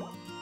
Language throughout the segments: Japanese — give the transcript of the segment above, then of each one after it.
you.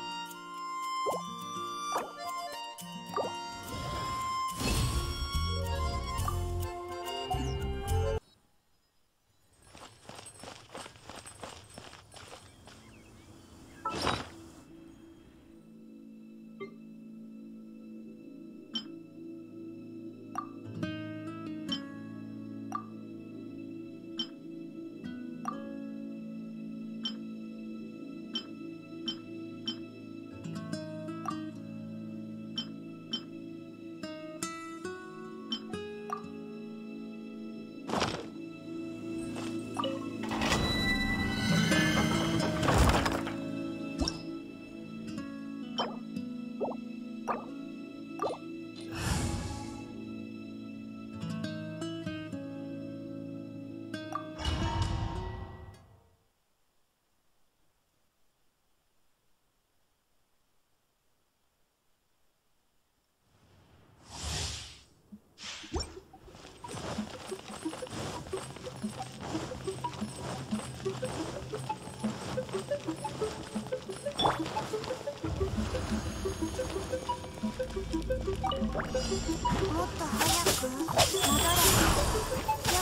もっと早く戻れ。よ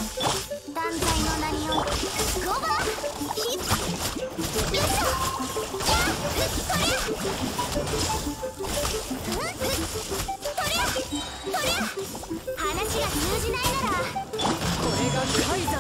団体の名においてゴバヒッよいしょじゃ。あとりゃとりゃ。とりゃ。話が通じないなら。これがカイザ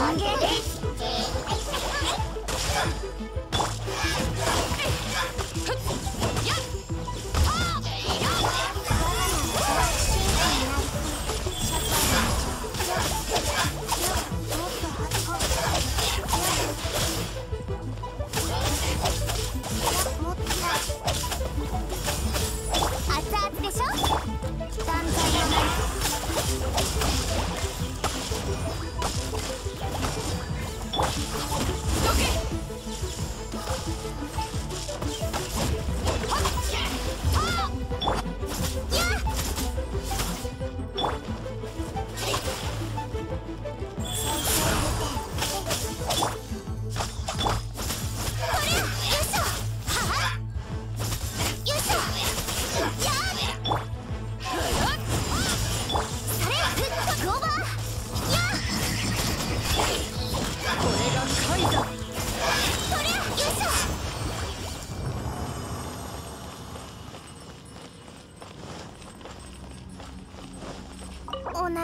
Okay.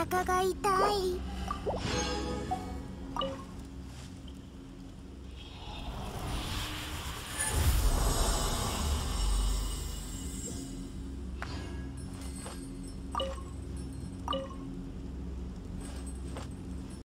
腹が痛い。